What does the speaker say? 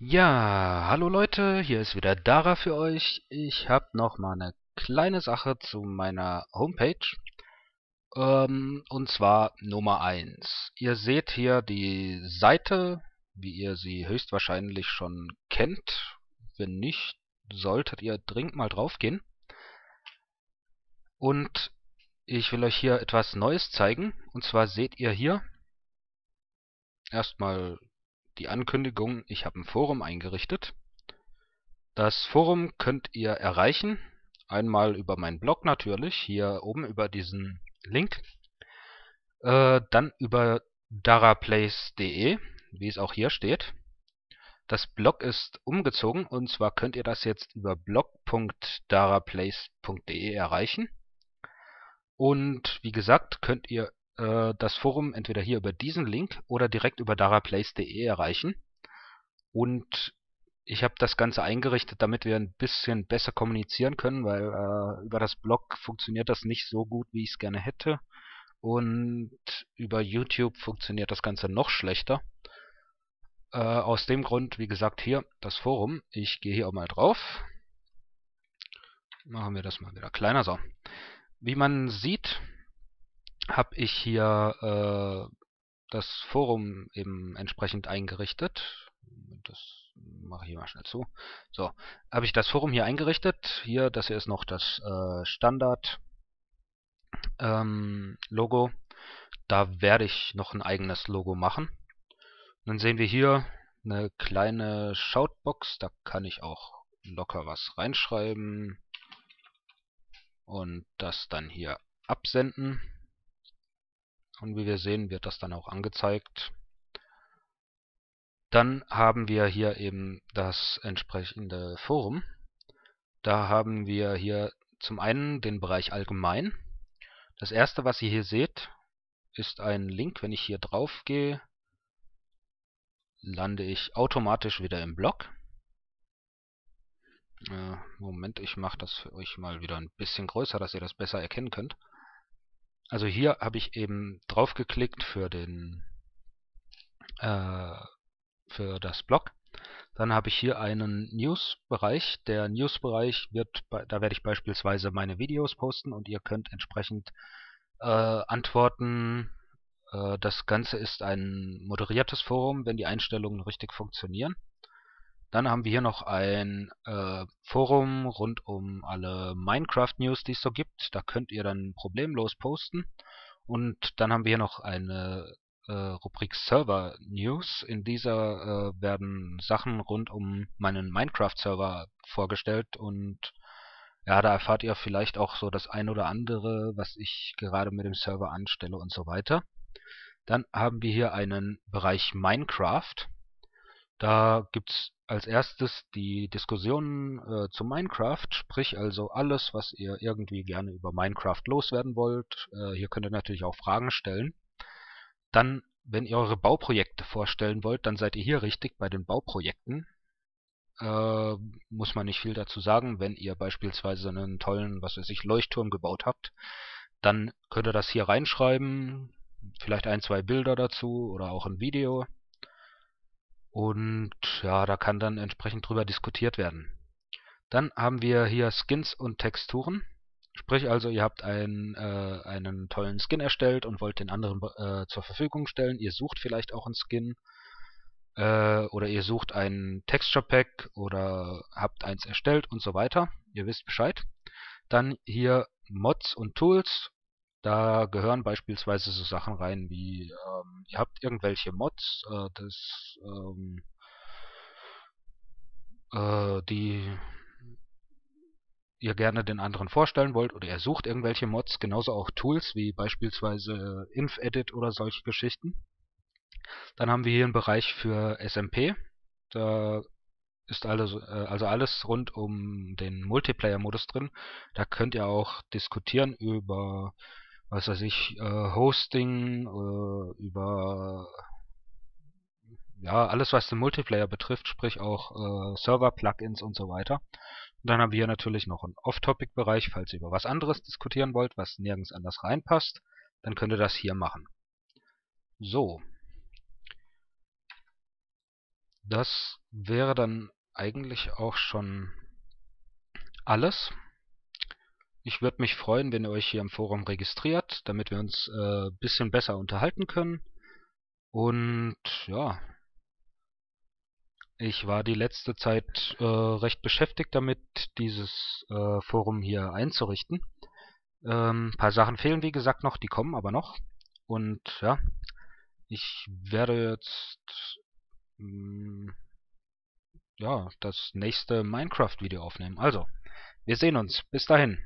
Ja, hallo Leute, hier ist wieder Dara für euch. Ich habe noch mal eine kleine Sache zu meiner Homepage. Ähm, und zwar Nummer 1. Ihr seht hier die Seite, wie ihr sie höchstwahrscheinlich schon kennt. Wenn nicht, solltet ihr dringend mal draufgehen. Und ich will euch hier etwas Neues zeigen. Und zwar seht ihr hier erstmal die Ankündigung, ich habe ein Forum eingerichtet. Das Forum könnt ihr erreichen, einmal über meinen Blog natürlich, hier oben über diesen Link, äh, dann über daraplace.de, wie es auch hier steht. Das Blog ist umgezogen und zwar könnt ihr das jetzt über blog.daraplace.de erreichen. Und wie gesagt, könnt ihr äh, das Forum entweder hier über diesen Link oder direkt über daraplace.de erreichen. Und ich habe das Ganze eingerichtet, damit wir ein bisschen besser kommunizieren können, weil äh, über das Blog funktioniert das nicht so gut, wie ich es gerne hätte. Und über YouTube funktioniert das Ganze noch schlechter. Äh, aus dem Grund, wie gesagt, hier das Forum. Ich gehe hier auch mal drauf. Machen wir das mal wieder kleiner so. Wie man sieht, habe ich hier äh, das Forum eben entsprechend eingerichtet. Das mache ich hier mal schnell zu. So, habe ich das Forum hier eingerichtet. Hier, das hier ist noch das äh, Standard ähm, Logo. Da werde ich noch ein eigenes Logo machen. Und dann sehen wir hier eine kleine Shoutbox. Da kann ich auch locker was reinschreiben und das dann hier absenden. Und wie wir sehen, wird das dann auch angezeigt. Dann haben wir hier eben das entsprechende Forum. Da haben wir hier zum einen den Bereich Allgemein. Das erste, was ihr hier seht, ist ein Link. Wenn ich hier drauf gehe, lande ich automatisch wieder im Blog. Äh, Moment, ich mache das für euch mal wieder ein bisschen größer, dass ihr das besser erkennen könnt. Also hier habe ich eben draufgeklickt für den äh, für das Blog. Dann habe ich hier einen News-Bereich. Der News-Bereich wird, da werde ich beispielsweise meine Videos posten und ihr könnt entsprechend äh, antworten. Äh, das Ganze ist ein moderiertes Forum, wenn die Einstellungen richtig funktionieren. Dann haben wir hier noch ein äh, Forum rund um alle Minecraft-News, die es so gibt. Da könnt ihr dann problemlos posten. Und dann haben wir hier noch eine äh, Rubrik Server News. In dieser äh, werden Sachen rund um meinen Minecraft-Server vorgestellt und ja, da erfahrt ihr vielleicht auch so das ein oder andere, was ich gerade mit dem Server anstelle und so weiter. Dann haben wir hier einen Bereich Minecraft. Da gibt's als erstes die Diskussionen äh, zu Minecraft, sprich also alles, was ihr irgendwie gerne über Minecraft loswerden wollt. Äh, hier könnt ihr natürlich auch Fragen stellen. Dann, wenn ihr eure Bauprojekte vorstellen wollt, dann seid ihr hier richtig bei den Bauprojekten. Äh, muss man nicht viel dazu sagen. Wenn ihr beispielsweise einen tollen, was weiß ich, Leuchtturm gebaut habt, dann könnt ihr das hier reinschreiben. Vielleicht ein, zwei Bilder dazu oder auch ein Video. Und ja, da kann dann entsprechend drüber diskutiert werden. Dann haben wir hier Skins und Texturen. Sprich also, ihr habt ein, äh, einen tollen Skin erstellt und wollt den anderen äh, zur Verfügung stellen. Ihr sucht vielleicht auch einen Skin. Äh, oder ihr sucht ein Texture Pack oder habt eins erstellt und so weiter. Ihr wisst Bescheid. Dann hier Mods und Tools. Da gehören beispielsweise so Sachen rein wie, ähm, ihr habt irgendwelche Mods, äh, das, ähm, äh, die ihr gerne den anderen vorstellen wollt oder ihr sucht irgendwelche Mods, genauso auch Tools wie beispielsweise InfEdit oder solche Geschichten. Dann haben wir hier einen Bereich für SMP. Da ist alles, äh, also alles rund um den Multiplayer-Modus drin. Da könnt ihr auch diskutieren über was weiß ich, äh, Hosting, äh, über ja, alles was den Multiplayer betrifft, sprich auch äh, Server-Plugins und so weiter. Und dann haben wir hier natürlich noch einen Off-Topic-Bereich, falls ihr über was anderes diskutieren wollt, was nirgends anders reinpasst, dann könnt ihr das hier machen. So. das wäre dann eigentlich auch schon alles. Ich würde mich freuen, wenn ihr euch hier im Forum registriert, damit wir uns ein äh, bisschen besser unterhalten können. Und ja, ich war die letzte Zeit äh, recht beschäftigt damit, dieses äh, Forum hier einzurichten. Ähm, paar Sachen fehlen wie gesagt noch, die kommen aber noch. Und ja, ich werde jetzt mh, mm, ja, das nächste Minecraft-Video aufnehmen. Also, wir sehen uns. Bis dahin.